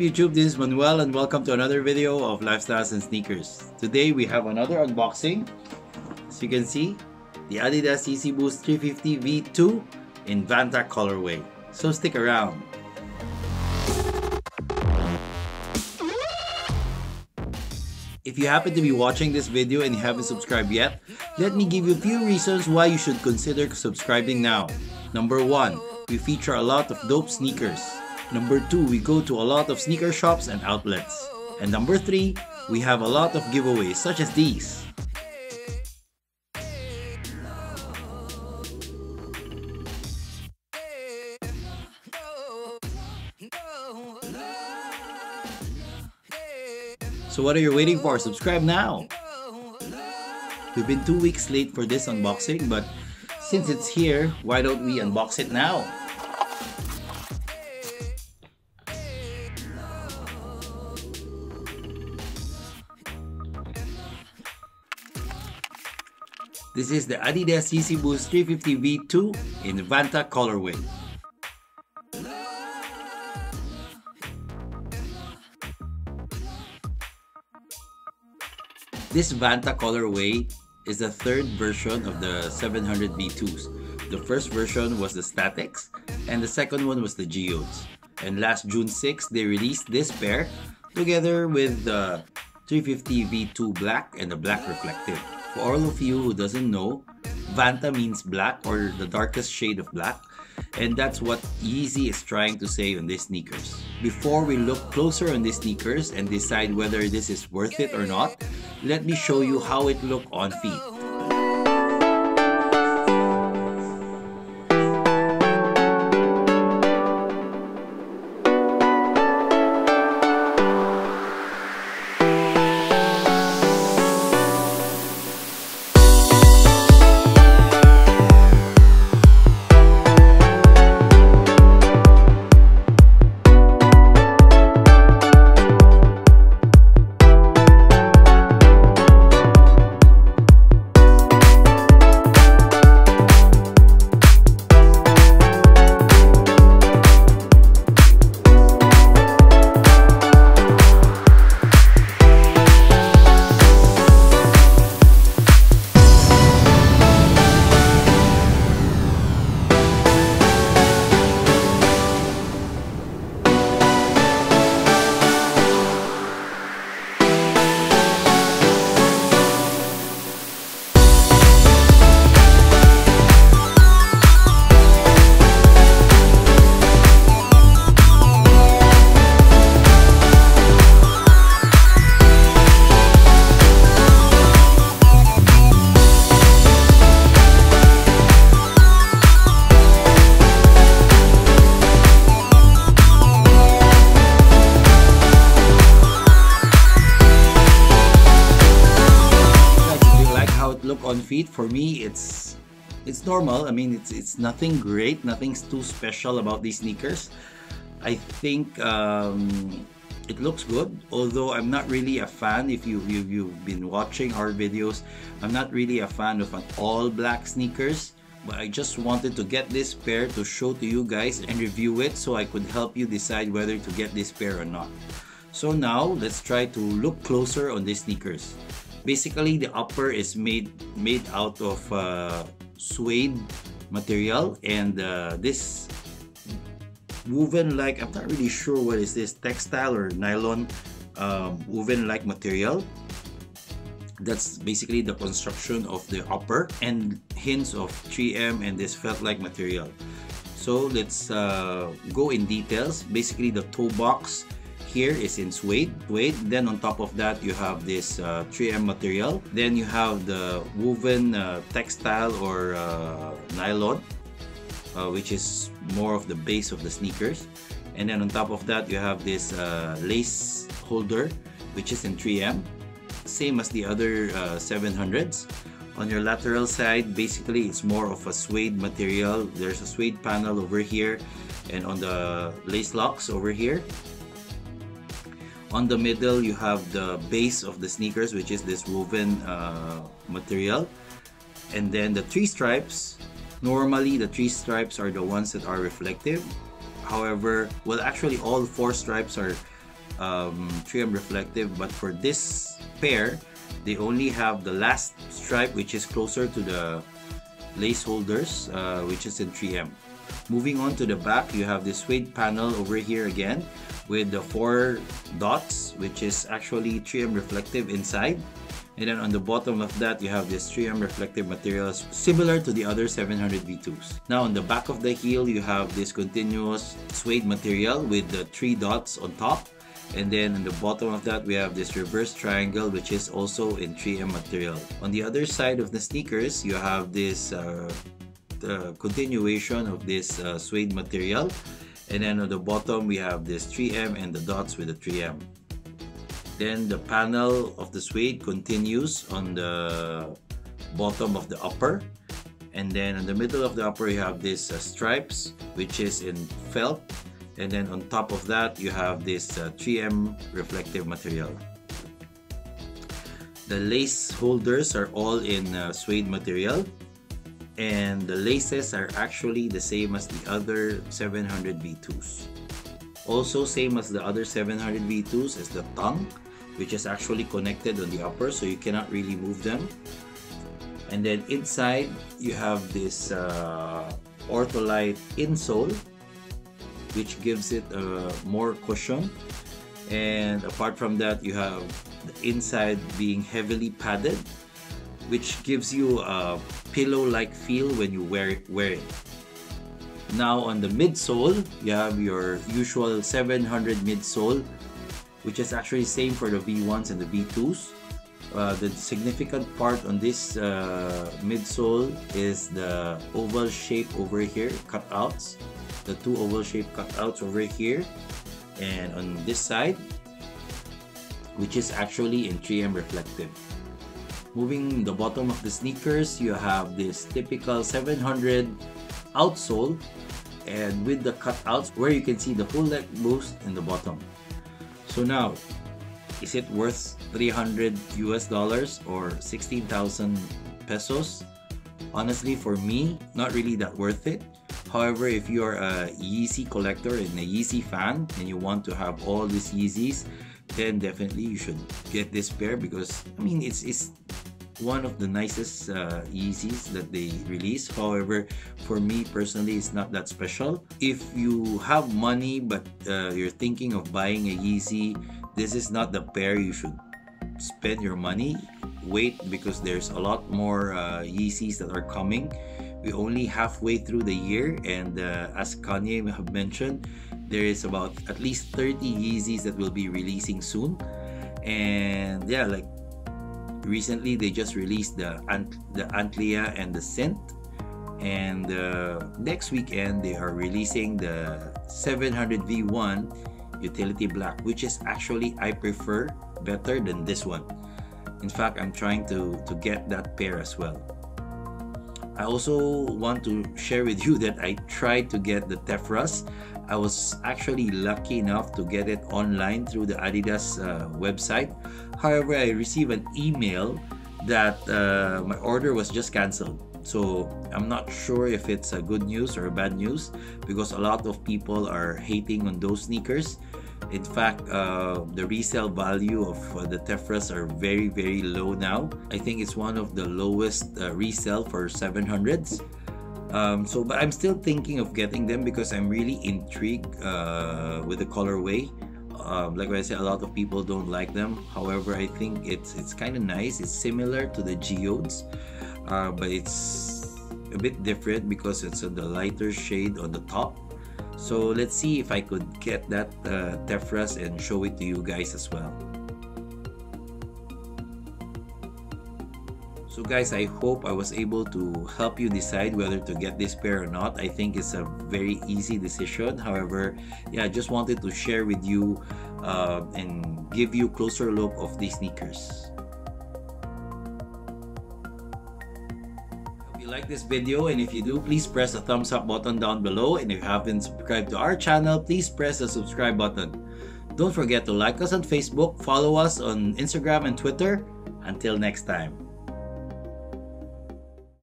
up YouTube? This is Manuel and welcome to another video of Lifestyles and Sneakers. Today we have another unboxing. As you can see, the Adidas Yeezy Boost 350 V2 in Vanta colorway. So stick around. If you happen to be watching this video and you haven't subscribed yet, let me give you a few reasons why you should consider subscribing now. Number 1. We feature a lot of dope sneakers. Number 2. We go to a lot of sneaker shops and outlets. And number 3. We have a lot of giveaways such as these. So what are you waiting for? Subscribe now! We've been two weeks late for this unboxing, but since it's here, why don't we unbox it now? This is the Adidas Yeezy Boost 350 V2 in Vanta colorway. This Vanta colorway is the third version of the 700 V2s. The first version was the Statics, and the second one was the Geodes. And last June 6, they released this pair together with the 350 V2 Black and the Black Reflective. For all of you who doesn't know, Vanta means black or the darkest shade of black and that's what Yeezy is trying to say on these sneakers. Before we look closer on these sneakers and decide whether this is worth it or not, let me show you how it look on feet. On feet for me it's it's normal i mean it's it's nothing great nothing's too special about these sneakers i think um, it looks good although i'm not really a fan if you, you you've been watching our videos i'm not really a fan of an all black sneakers but I just wanted to get this pair to show to you guys and review it so I could help you decide whether to get this pair or not. So now let's try to look closer on these sneakers. Basically, the upper is made made out of uh, suede material, and uh, this woven like I'm not really sure what is this textile or nylon um, woven like material. That's basically the construction of the upper and hints of 3M and this felt like material. So let's uh, go in details. Basically, the toe box here is in suede suede. Then on top of that you have this uh, 3m material. Then you have the woven uh, textile or uh, nylon uh, which is more of the base of the sneakers. And then on top of that you have this uh, lace holder which is in 3m same as the other 700s uh, on your lateral side basically it's more of a suede material. There's a suede panel over here and on the lace locks over here on the middle, you have the base of the sneakers, which is this woven uh, material. And then the three stripes, normally the three stripes are the ones that are reflective. However, well actually all four stripes are um, 3M reflective but for this pair they only have the last stripe which is closer to the lace holders uh, which is in 3M moving on to the back you have this suede panel over here again with the four dots which is actually 3M reflective inside and then on the bottom of that you have this 3M reflective materials similar to the other 700 V2s. Now on the back of the heel you have this continuous suede material with the three dots on top and then on the bottom of that we have this reverse triangle which is also in 3M material. On the other side of the sneakers you have this uh, the continuation of this uh, suede material and then on the bottom we have this 3M and the dots with the 3M. Then the panel of the suede continues on the bottom of the upper and then in the middle of the upper you have this uh, stripes which is in felt and then on top of that you have this uh, 3M reflective material. The lace holders are all in uh, suede material and the laces are actually the same as the other 700 V2s. Also same as the other 700 V2s is the tongue which is actually connected on the upper so you cannot really move them. And then inside you have this uh, Ortholite insole which gives it a more cushion and apart from that you have the inside being heavily padded which gives you a pillow-like feel when you wear it, wear it. Now on the midsole, you have your usual 700 midsole, which is actually same for the V1s and the V2s. Uh, the significant part on this uh, midsole is the oval shape over here, cutouts the two oval shaped cutouts over here and on this side which is actually in 3M reflective. Moving the bottom of the sneakers, you have this typical 700 outsole and with the cutouts where you can see the full leg boost in the bottom. So now, is it worth 300 US dollars or 16,000 pesos? Honestly, for me, not really that worth it However, if you're a Yeezy collector and a Yeezy fan and you want to have all these Yeezys, then definitely you should get this pair because I mean it's it's one of the nicest uh, Yeezys that they release. However, for me personally, it's not that special. If you have money but uh, you're thinking of buying a Yeezy, this is not the pair you should spend your money. Wait because there's a lot more uh, Yeezys that are coming We're only halfway through the year and uh, as Kanye have mentioned there is about at least 30 Yeezys that will be releasing soon and yeah like recently they just released the Ant the Antlia and the Synth. And uh, next weekend they are releasing the 700 V1 utility black which is actually I prefer better than this one. In fact I'm trying to to get that pair as well. I also want to share with you that I tried to get the Tephras. I was actually lucky enough to get it online through the Adidas uh, website. However, I received an email that uh, my order was just canceled. So I'm not sure if it's a good news or a bad news because a lot of people are hating on those sneakers. In fact, uh, the resale value of uh, the Tephras are very, very low now. I think it's one of the lowest uh, resale for 700s. Um, so, but I'm still thinking of getting them because I'm really intrigued uh, with the colorway. Um, like I said, a lot of people don't like them. However, I think it's it's kind of nice. It's similar to the geodes, uh, but it's a bit different because it's the lighter shade on the top so let's see if I could get that uh, Tephras and show it to you guys as well. So guys, I hope I was able to help you decide whether to get this pair or not. I think it's a very easy decision. However, yeah, I just wanted to share with you uh, and give you closer look of these sneakers. If you like this video and if you do please press the thumbs up button down below and if you haven't subscribed to our channel please press the subscribe button don't forget to like us on facebook follow us on instagram and twitter until next time